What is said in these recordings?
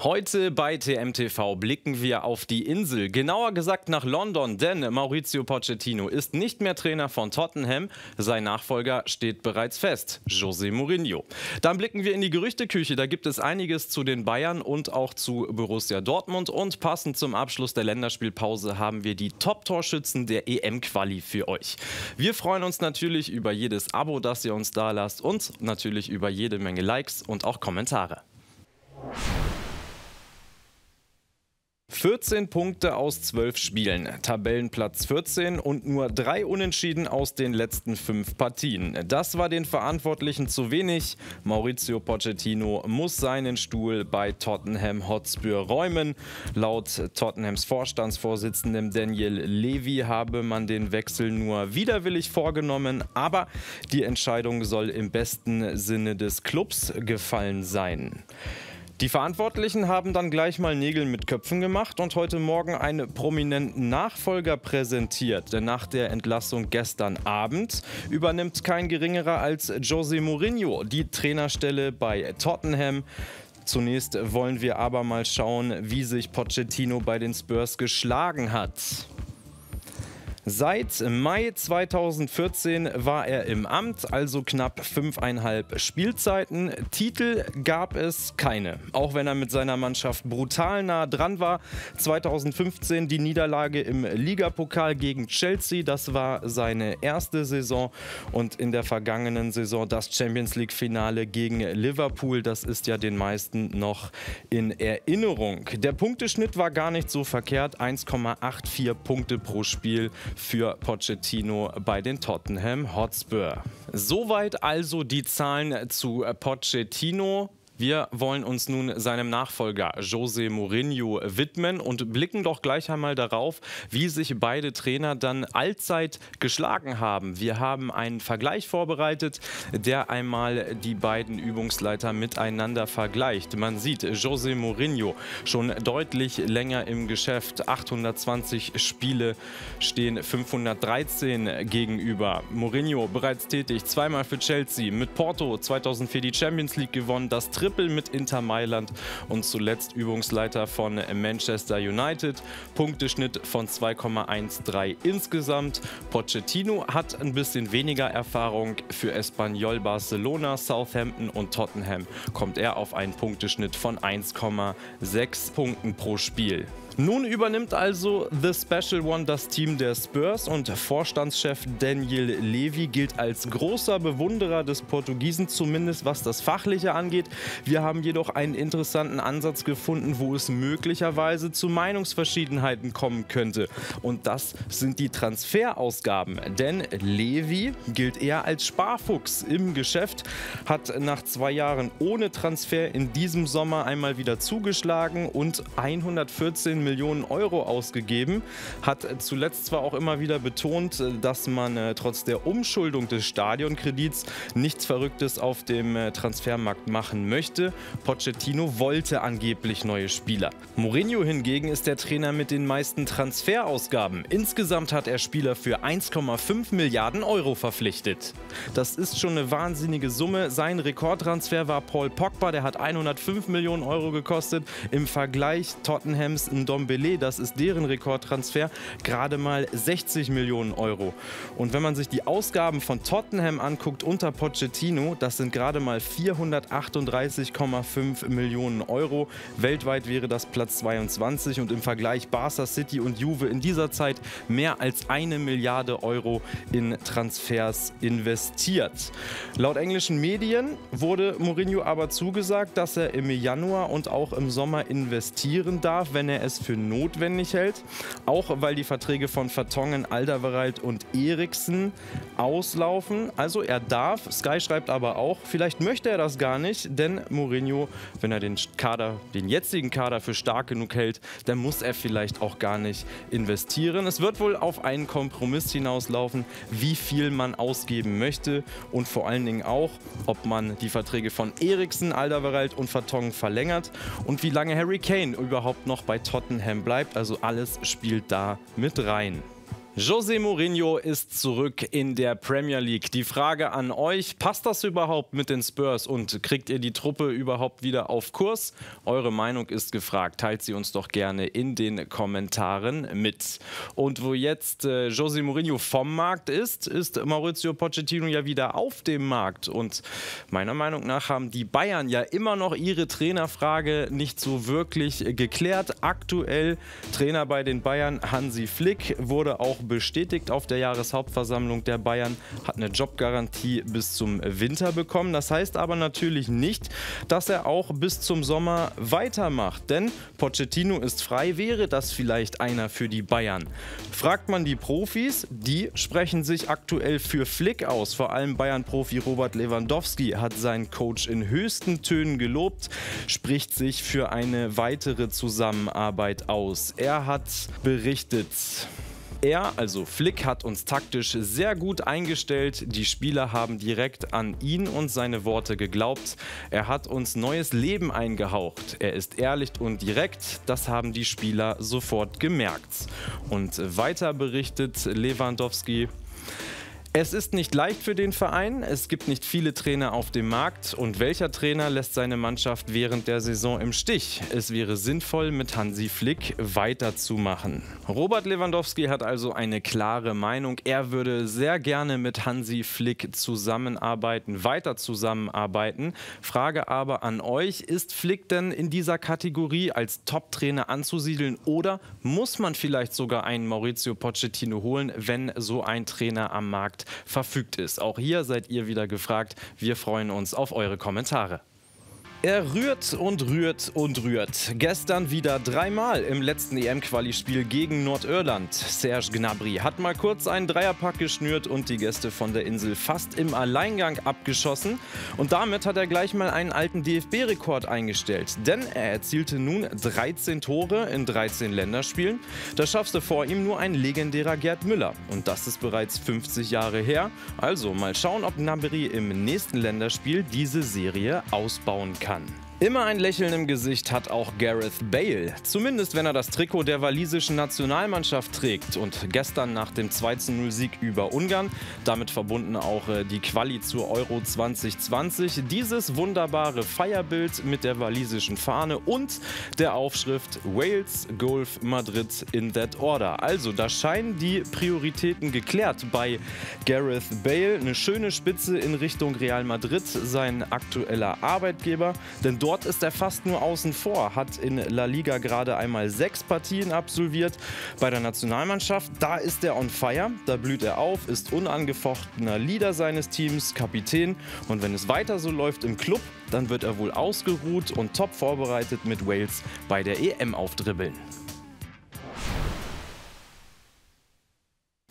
Heute bei TMTV blicken wir auf die Insel, genauer gesagt nach London, denn Maurizio Pochettino ist nicht mehr Trainer von Tottenham. Sein Nachfolger steht bereits fest, José Mourinho. Dann blicken wir in die Gerüchteküche, da gibt es einiges zu den Bayern und auch zu Borussia Dortmund. Und passend zum Abschluss der Länderspielpause haben wir die Top-Torschützen der EM-Quali für euch. Wir freuen uns natürlich über jedes Abo, das ihr uns da lasst und natürlich über jede Menge Likes und auch Kommentare. 14 Punkte aus 12 Spielen, Tabellenplatz 14 und nur drei Unentschieden aus den letzten fünf Partien. Das war den Verantwortlichen zu wenig. Maurizio Pochettino muss seinen Stuhl bei Tottenham Hotspur räumen. Laut Tottenhams Vorstandsvorsitzendem Daniel Levy habe man den Wechsel nur widerwillig vorgenommen, aber die Entscheidung soll im besten Sinne des Clubs gefallen sein. Die Verantwortlichen haben dann gleich mal Nägel mit Köpfen gemacht und heute Morgen einen prominenten Nachfolger präsentiert. Denn nach der Entlassung gestern Abend übernimmt kein geringerer als Jose Mourinho die Trainerstelle bei Tottenham. Zunächst wollen wir aber mal schauen, wie sich Pochettino bei den Spurs geschlagen hat. Seit Mai 2014 war er im Amt, also knapp fünfeinhalb Spielzeiten. Titel gab es keine, auch wenn er mit seiner Mannschaft brutal nah dran war. 2015 die Niederlage im Ligapokal gegen Chelsea, das war seine erste Saison und in der vergangenen Saison das Champions League Finale gegen Liverpool, das ist ja den meisten noch in Erinnerung. Der Punkteschnitt war gar nicht so verkehrt, 1,84 Punkte pro Spiel für Pochettino bei den Tottenham Hotspur. Soweit also die Zahlen zu Pochettino. Wir wollen uns nun seinem Nachfolger Jose Mourinho widmen und blicken doch gleich einmal darauf, wie sich beide Trainer dann allzeit geschlagen haben. Wir haben einen Vergleich vorbereitet, der einmal die beiden Übungsleiter miteinander vergleicht. Man sieht Jose Mourinho schon deutlich länger im Geschäft. 820 Spiele stehen 513 gegenüber. Mourinho bereits tätig, zweimal für Chelsea, mit Porto 2004 die Champions League gewonnen, das Triple Triple mit Inter Mailand und zuletzt Übungsleiter von Manchester United. Punkteschnitt von 2,13 insgesamt. Pochettino hat ein bisschen weniger Erfahrung. Für Espanyol Barcelona, Southampton und Tottenham kommt er auf einen Punkteschnitt von 1,6 Punkten pro Spiel. Nun übernimmt also The Special One das Team der Spurs und Vorstandschef Daniel Levy gilt als großer Bewunderer des Portugiesen, zumindest was das Fachliche angeht. Wir haben jedoch einen interessanten Ansatz gefunden, wo es möglicherweise zu Meinungsverschiedenheiten kommen könnte. Und das sind die Transferausgaben. Denn Levy gilt eher als Sparfuchs im Geschäft, hat nach zwei Jahren ohne Transfer in diesem Sommer einmal wieder zugeschlagen und 114 Millionen Euro ausgegeben, hat zuletzt zwar auch immer wieder betont, dass man äh, trotz der Umschuldung des Stadionkredits nichts Verrücktes auf dem äh, Transfermarkt machen möchte. Pochettino wollte angeblich neue Spieler. Mourinho hingegen ist der Trainer mit den meisten Transferausgaben. Insgesamt hat er Spieler für 1,5 Milliarden Euro verpflichtet. Das ist schon eine wahnsinnige Summe. Sein Rekordtransfer war Paul Pogba, der hat 105 Millionen Euro gekostet. Im Vergleich Tottenhams Ndom Ndombele, das ist deren Rekordtransfer, gerade mal 60 Millionen Euro. Und wenn man sich die Ausgaben von Tottenham anguckt unter Pochettino, das sind gerade mal 438,5 Millionen Euro. Weltweit wäre das Platz 22 und im Vergleich Barca City und Juve in dieser Zeit mehr als eine Milliarde Euro in Transfers investiert. Laut englischen Medien wurde Mourinho aber zugesagt, dass er im Januar und auch im Sommer investieren darf, wenn er es für notwendig hält. Auch weil die Verträge von Vertongen, Alderweireld und Eriksen auslaufen. Also er darf, Sky schreibt aber auch, vielleicht möchte er das gar nicht, denn Mourinho, wenn er den Kader, den jetzigen Kader für stark genug hält, dann muss er vielleicht auch gar nicht investieren. Es wird wohl auf einen Kompromiss hinauslaufen, wie viel man ausgeben möchte und vor allen Dingen auch, ob man die Verträge von Eriksen, Alderweireld und Vertongen verlängert und wie lange Harry Kane überhaupt noch bei Tottenham Tottenham bleibt. Also alles spielt da mit rein. José Mourinho ist zurück in der Premier League. Die Frage an euch, passt das überhaupt mit den Spurs und kriegt ihr die Truppe überhaupt wieder auf Kurs? Eure Meinung ist gefragt. Teilt sie uns doch gerne in den Kommentaren mit. Und wo jetzt äh, José Mourinho vom Markt ist, ist Maurizio Pochettino ja wieder auf dem Markt. Und meiner Meinung nach haben die Bayern ja immer noch ihre Trainerfrage nicht so wirklich geklärt. Aktuell Trainer bei den Bayern Hansi Flick wurde auch bestätigt auf der Jahreshauptversammlung der Bayern, hat eine Jobgarantie bis zum Winter bekommen. Das heißt aber natürlich nicht, dass er auch bis zum Sommer weitermacht, denn Pochettino ist frei. Wäre das vielleicht einer für die Bayern? Fragt man die Profis, die sprechen sich aktuell für Flick aus. Vor allem Bayern-Profi Robert Lewandowski hat seinen Coach in höchsten Tönen gelobt, spricht sich für eine weitere Zusammenarbeit aus. Er hat berichtet, er, also Flick, hat uns taktisch sehr gut eingestellt. Die Spieler haben direkt an ihn und seine Worte geglaubt. Er hat uns neues Leben eingehaucht. Er ist ehrlich und direkt. Das haben die Spieler sofort gemerkt. Und weiter berichtet Lewandowski. Es ist nicht leicht für den Verein. Es gibt nicht viele Trainer auf dem Markt. Und welcher Trainer lässt seine Mannschaft während der Saison im Stich? Es wäre sinnvoll, mit Hansi Flick weiterzumachen. Robert Lewandowski hat also eine klare Meinung. Er würde sehr gerne mit Hansi Flick zusammenarbeiten, weiter zusammenarbeiten. Frage aber an euch: Ist Flick denn in dieser Kategorie als Top-Trainer anzusiedeln oder muss man vielleicht sogar einen Maurizio Pochettino holen, wenn so ein Trainer am Markt verfügt ist. Auch hier seid ihr wieder gefragt. Wir freuen uns auf eure Kommentare. Er rührt und rührt und rührt. Gestern wieder dreimal im letzten EM-Quali-Spiel gegen Nordirland. Serge Gnabry hat mal kurz einen Dreierpack geschnürt und die Gäste von der Insel fast im Alleingang abgeschossen. Und damit hat er gleich mal einen alten DFB-Rekord eingestellt. Denn er erzielte nun 13 Tore in 13 Länderspielen. Das schaffte vor ihm nur ein legendärer Gerd Müller. Und das ist bereits 50 Jahre her. Also mal schauen, ob Gnabry im nächsten Länderspiel diese Serie ausbauen kann kann. Immer ein Lächeln im Gesicht hat auch Gareth Bale, zumindest wenn er das Trikot der walisischen Nationalmannschaft trägt. Und gestern nach dem 2-0-Sieg über Ungarn, damit verbunden auch äh, die Quali zur Euro 2020, dieses wunderbare Feierbild mit der walisischen Fahne und der Aufschrift Wales, Golf, Madrid in that order. Also da scheinen die Prioritäten geklärt bei Gareth Bale. Eine schöne Spitze in Richtung Real Madrid, sein aktueller Arbeitgeber. Denn dort ist er fast nur außen vor, hat in La Liga gerade einmal sechs Partien absolviert. Bei der Nationalmannschaft, da ist er on fire, da blüht er auf, ist unangefochtener Leader seines Teams, Kapitän. Und wenn es weiter so läuft im Club, dann wird er wohl ausgeruht und top vorbereitet mit Wales bei der EM aufdribbeln.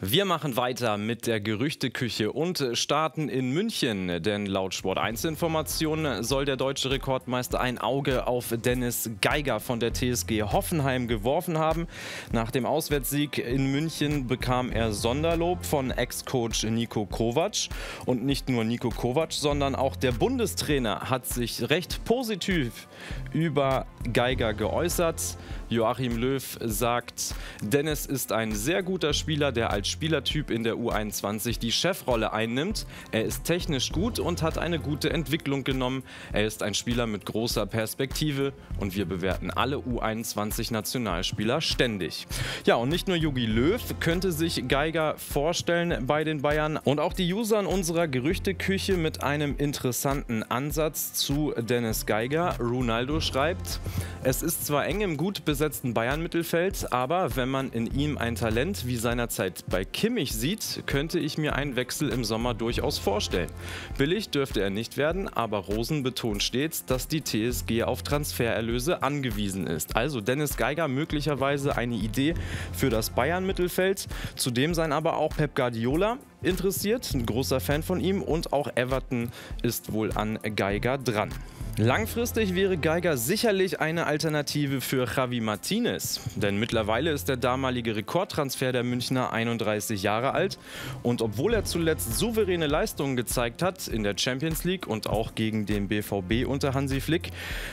Wir machen weiter mit der Gerüchteküche und starten in München, denn laut Sport 1 Informationen soll der deutsche Rekordmeister ein Auge auf Dennis Geiger von der TSG Hoffenheim geworfen haben. Nach dem Auswärtssieg in München bekam er Sonderlob von Ex-Coach Nico Kovac und nicht nur Nico Kovac, sondern auch der Bundestrainer hat sich recht positiv über Geiger geäußert. Joachim Löw sagt, Dennis ist ein sehr guter Spieler, der als Spielertyp in der U21 die Chefrolle einnimmt. Er ist technisch gut und hat eine gute Entwicklung genommen. Er ist ein Spieler mit großer Perspektive und wir bewerten alle U21-Nationalspieler ständig. Ja, und nicht nur Jogi Löw könnte sich Geiger vorstellen bei den Bayern und auch die User in unserer Gerüchteküche mit einem interessanten Ansatz zu Dennis Geiger. Ronaldo schreibt, es ist zwar eng im gut besetzten Bayern-Mittelfeld, aber wenn man in ihm ein Talent wie seinerzeit bei Kimmich sieht, könnte ich mir einen Wechsel im Sommer durchaus vorstellen. Billig dürfte er nicht werden, aber Rosen betont stets, dass die TSG auf Transfererlöse angewiesen ist. Also Dennis Geiger möglicherweise eine Idee für das Bayern-Mittelfeld. Zudem sein aber auch Pep Guardiola interessiert, ein großer Fan von ihm und auch Everton ist wohl an Geiger dran. Langfristig wäre Geiger sicherlich eine Alternative für Javi Martinez, denn mittlerweile ist der damalige Rekordtransfer der Münchner 31 Jahre alt und obwohl er zuletzt souveräne Leistungen gezeigt hat in der Champions League und auch gegen den BVB unter Hansi Flick,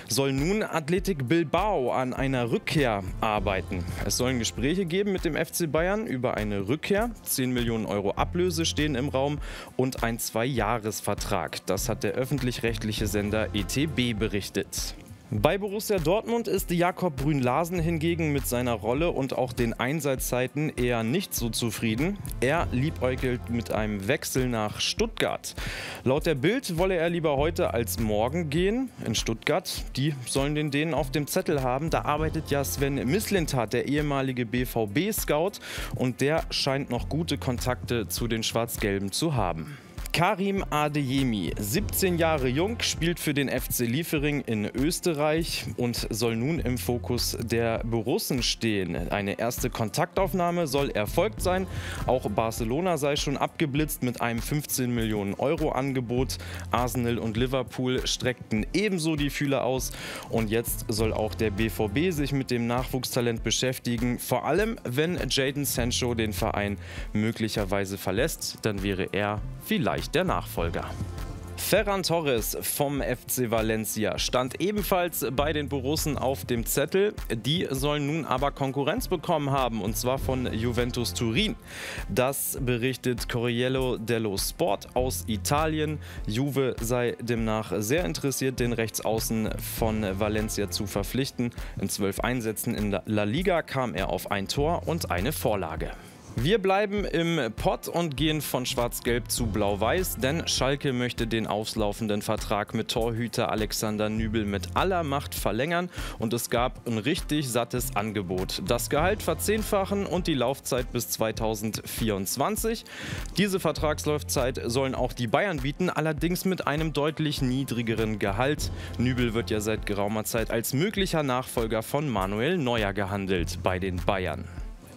soll nun Athletic Bilbao an einer Rückkehr arbeiten. Es sollen Gespräche geben mit dem FC Bayern über eine Rückkehr, 10 Millionen Euro Ablöse stehen im Raum und ein Zwei-Jahres-Vertrag. Das hat der öffentlich-rechtliche Sender ETB DFB berichtet. Bei Borussia Dortmund ist Jakob Brünn-Larsen hingegen mit seiner Rolle und auch den Einsatzzeiten eher nicht so zufrieden. Er liebäugelt mit einem Wechsel nach Stuttgart. Laut der Bild wolle er lieber heute als morgen gehen. In Stuttgart, die sollen den Dänen auf dem Zettel haben. Da arbeitet ja Sven Mislintat, der ehemalige BVB-Scout, und der scheint noch gute Kontakte zu den Schwarz-Gelben zu haben. Karim Adeyemi, 17 Jahre jung, spielt für den FC Liefering in Österreich und soll nun im Fokus der Borussen stehen. Eine erste Kontaktaufnahme soll erfolgt sein. Auch Barcelona sei schon abgeblitzt mit einem 15 Millionen Euro Angebot. Arsenal und Liverpool streckten ebenso die Fühler aus und jetzt soll auch der BVB sich mit dem Nachwuchstalent beschäftigen. Vor allem, wenn Jaden Sancho den Verein möglicherweise verlässt, dann wäre er vielleicht vielleicht der Nachfolger. Ferran Torres vom FC Valencia stand ebenfalls bei den Borussen auf dem Zettel. Die sollen nun aber Konkurrenz bekommen haben und zwar von Juventus Turin. Das berichtet Corriello dello Sport aus Italien. Juve sei demnach sehr interessiert, den Rechtsaußen von Valencia zu verpflichten. In zwölf Einsätzen in La Liga kam er auf ein Tor und eine Vorlage. Wir bleiben im Pott und gehen von Schwarz-Gelb zu Blau-Weiß, denn Schalke möchte den auslaufenden Vertrag mit Torhüter Alexander Nübel mit aller Macht verlängern und es gab ein richtig sattes Angebot. Das Gehalt verzehnfachen und die Laufzeit bis 2024. Diese Vertragslaufzeit sollen auch die Bayern bieten, allerdings mit einem deutlich niedrigeren Gehalt. Nübel wird ja seit geraumer Zeit als möglicher Nachfolger von Manuel Neuer gehandelt bei den Bayern.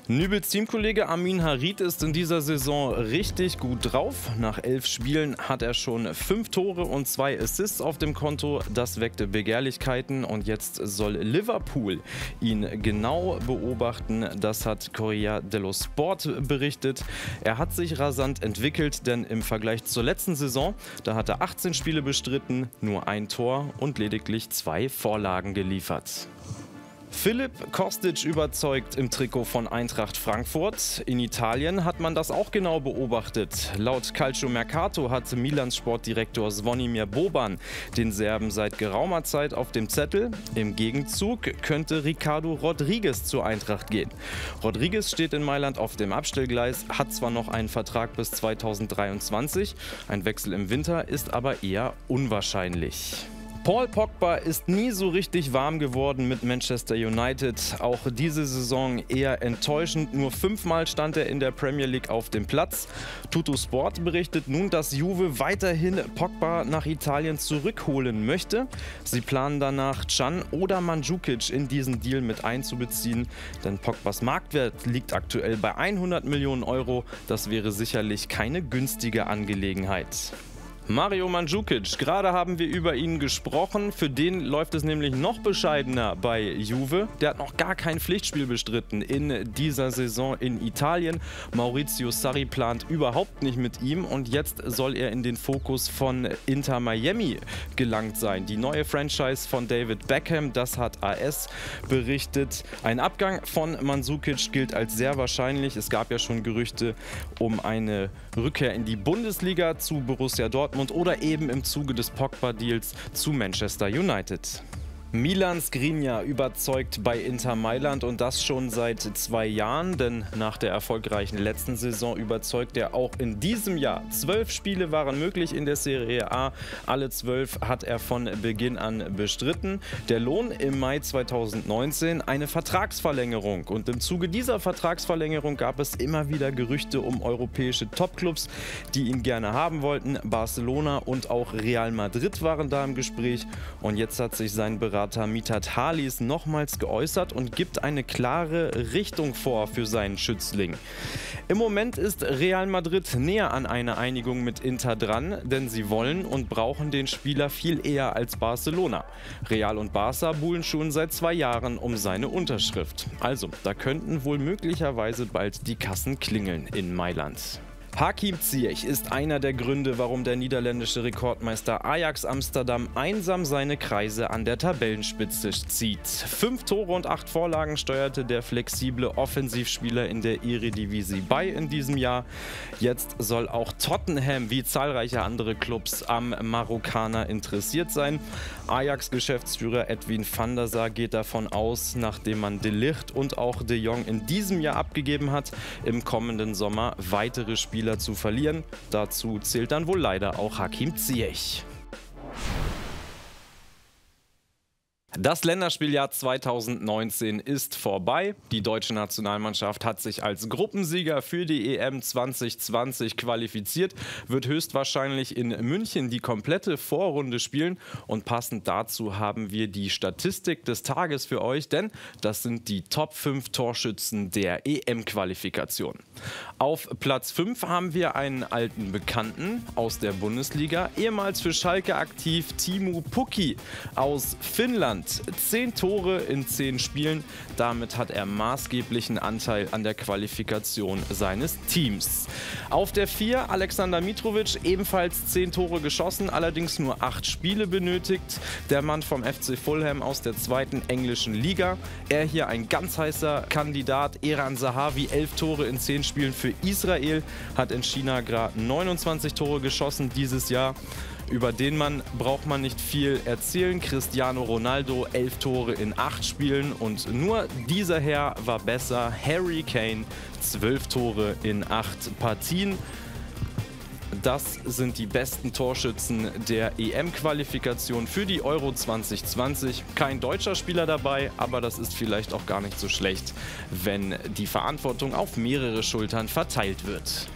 Nübels Teamkollege Amin Harid ist in dieser Saison richtig gut drauf. Nach elf Spielen hat er schon fünf Tore und zwei Assists auf dem Konto. Das weckte Begehrlichkeiten und jetzt soll Liverpool ihn genau beobachten. Das hat Correa dello Sport berichtet. Er hat sich rasant entwickelt, denn im Vergleich zur letzten Saison, da hat er 18 Spiele bestritten, nur ein Tor und lediglich zwei Vorlagen geliefert. Philipp Kostic überzeugt im Trikot von Eintracht Frankfurt. In Italien hat man das auch genau beobachtet. Laut Calcio Mercato hat Milans Sportdirektor Zvonimir Boban den Serben seit geraumer Zeit auf dem Zettel. Im Gegenzug könnte Ricardo Rodriguez zur Eintracht gehen. Rodriguez steht in Mailand auf dem Abstellgleis, hat zwar noch einen Vertrag bis 2023, ein Wechsel im Winter ist aber eher unwahrscheinlich. Paul Pogba ist nie so richtig warm geworden mit Manchester United. Auch diese Saison eher enttäuschend. Nur fünfmal stand er in der Premier League auf dem Platz. Tutu Sport berichtet nun, dass Juve weiterhin Pogba nach Italien zurückholen möchte. Sie planen danach Can oder Mandzukic in diesen Deal mit einzubeziehen, denn Pogbas Marktwert liegt aktuell bei 100 Millionen Euro. Das wäre sicherlich keine günstige Angelegenheit. Mario Mandzukic, gerade haben wir über ihn gesprochen. Für den läuft es nämlich noch bescheidener bei Juve. Der hat noch gar kein Pflichtspiel bestritten in dieser Saison in Italien. Maurizio Sarri plant überhaupt nicht mit ihm und jetzt soll er in den Fokus von Inter Miami gelangt sein. Die neue Franchise von David Beckham, das hat AS berichtet. Ein Abgang von Mandzukic gilt als sehr wahrscheinlich. Es gab ja schon Gerüchte um eine Rückkehr in die Bundesliga zu Borussia Dortmund. Dortmund oder eben im Zuge des Pogba-Deals zu Manchester United. Milan Skriniar überzeugt bei Inter Mailand und das schon seit zwei Jahren, denn nach der erfolgreichen letzten Saison überzeugt er auch in diesem Jahr. Zwölf Spiele waren möglich in der Serie A, alle zwölf hat er von Beginn an bestritten. Der Lohn im Mai 2019 eine Vertragsverlängerung und im Zuge dieser Vertragsverlängerung gab es immer wieder Gerüchte um europäische Topclubs, die ihn gerne haben wollten. Barcelona und auch Real Madrid waren da im Gespräch und jetzt hat sich sein Berater Berater Mitat Halis nochmals geäußert und gibt eine klare Richtung vor für seinen Schützling. Im Moment ist Real Madrid näher an einer Einigung mit Inter dran, denn sie wollen und brauchen den Spieler viel eher als Barcelona. Real und Barca buhlen schon seit zwei Jahren um seine Unterschrift. Also, da könnten wohl möglicherweise bald die Kassen klingeln in Mailand. Hakim Ziyech ist einer der Gründe, warum der niederländische Rekordmeister Ajax Amsterdam einsam seine Kreise an der Tabellenspitze zieht. Fünf Tore und acht Vorlagen steuerte der flexible Offensivspieler in der Eredivisie bei in diesem Jahr. Jetzt soll auch Tottenham wie zahlreiche andere Clubs am Marokkaner interessiert sein. Ajax-Geschäftsführer Edwin van der Sar geht davon aus, nachdem man De Ligt und auch De Jong in diesem Jahr abgegeben hat, im kommenden Sommer weitere Spieler Spieler zu verlieren. Dazu zählt dann wohl leider auch Hakim Ziyech. Das Länderspieljahr 2019 ist vorbei. Die deutsche Nationalmannschaft hat sich als Gruppensieger für die EM 2020 qualifiziert, wird höchstwahrscheinlich in München die komplette Vorrunde spielen und passend dazu haben wir die Statistik des Tages für euch, denn das sind die Top 5 Torschützen der EM-Qualifikation. Auf Platz 5 haben wir einen alten Bekannten aus der Bundesliga, ehemals für Schalke aktiv Timu Pukki aus Finnland. England. Zehn Tore in zehn Spielen. Damit hat er maßgeblichen Anteil an der Qualifikation seines Teams. Auf der 4 Alexander Mitrovic, ebenfalls zehn Tore geschossen, allerdings nur acht Spiele benötigt. Der Mann vom FC Fulham aus der zweiten englischen Liga. Er hier ein ganz heißer Kandidat. Eran Sahavi, elf Tore in zehn Spielen für Israel, hat in China gerade 29 Tore geschossen dieses Jahr. Über den Mann braucht man nicht viel erzählen. Cristiano Ronaldo, elf Tore in acht Spielen und nur dieser Herr war besser. Harry Kane, zwölf Tore in acht Partien. Das sind die besten Torschützen der EM-Qualifikation für die Euro 2020. Kein deutscher Spieler dabei, aber das ist vielleicht auch gar nicht so schlecht, wenn die Verantwortung auf mehrere Schultern verteilt wird.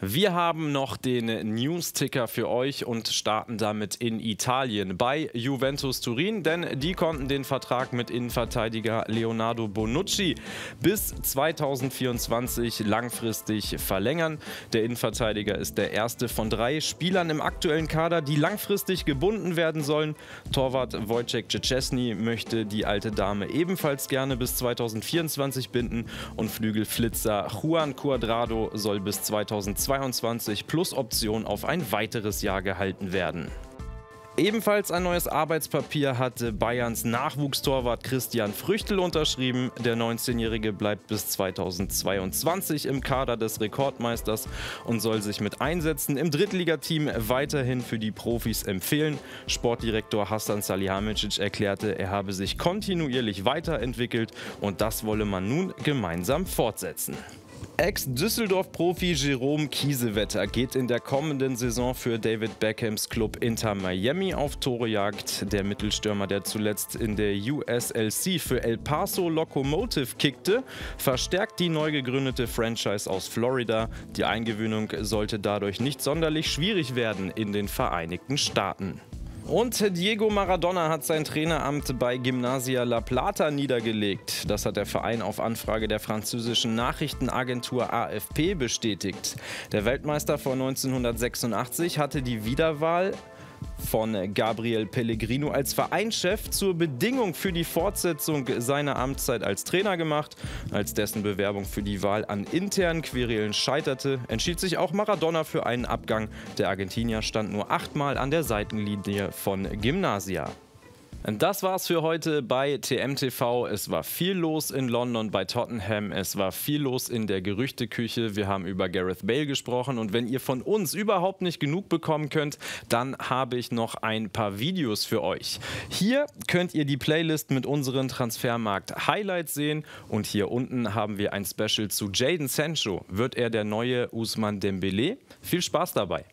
Wir haben noch den News-Ticker für euch und starten damit in Italien bei Juventus Turin, denn die konnten den Vertrag mit Innenverteidiger Leonardo Bonucci bis 2024 langfristig verlängern. Der Innenverteidiger ist der erste von drei Spielern im aktuellen Kader, die langfristig gebunden werden sollen. Torwart Wojciech Szczesny möchte die alte Dame ebenfalls gerne bis 2024 binden und Flügelflitzer Juan Cuadrado soll bis 2022 2022 plus Option auf ein weiteres Jahr gehalten werden. Ebenfalls ein neues Arbeitspapier hatte Bayerns Nachwuchstorwart Christian Früchtel unterschrieben. Der 19-Jährige bleibt bis 2022 im Kader des Rekordmeisters und soll sich mit Einsätzen im Drittligateam weiterhin für die Profis empfehlen. Sportdirektor Hassan Salihamidzic erklärte, er habe sich kontinuierlich weiterentwickelt und das wolle man nun gemeinsam fortsetzen. Ex-Düsseldorf-Profi Jerome Kiesewetter geht in der kommenden Saison für David Beckhams Club Inter Miami auf Torejagd. Der Mittelstürmer, der zuletzt in der USLC für El Paso Locomotive kickte, verstärkt die neu gegründete Franchise aus Florida. Die Eingewöhnung sollte dadurch nicht sonderlich schwierig werden in den Vereinigten Staaten. Und Diego Maradona hat sein Traineramt bei Gymnasia La Plata niedergelegt. Das hat der Verein auf Anfrage der französischen Nachrichtenagentur AFP bestätigt. Der Weltmeister von 1986 hatte die Wiederwahl von Gabriel Pellegrino als Vereinschef zur Bedingung für die Fortsetzung seiner Amtszeit als Trainer gemacht. Als dessen Bewerbung für die Wahl an internen Querelen scheiterte, entschied sich auch Maradona für einen Abgang. Der Argentinier stand nur achtmal an der Seitenlinie von Gymnasia. Das war's für heute bei TMTV. Es war viel los in London bei Tottenham. Es war viel los in der Gerüchteküche. Wir haben über Gareth Bale gesprochen. Und wenn ihr von uns überhaupt nicht genug bekommen könnt, dann habe ich noch ein paar Videos für euch. Hier könnt ihr die Playlist mit unseren Transfermarkt-Highlights sehen. Und hier unten haben wir ein Special zu Jaden Sancho. Wird er der neue Usman Dembele? Viel Spaß dabei.